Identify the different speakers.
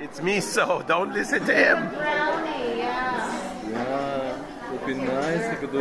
Speaker 1: It's me, so don't listen to him.
Speaker 2: Brownie, yeah.
Speaker 3: Yeah, would be nice if you it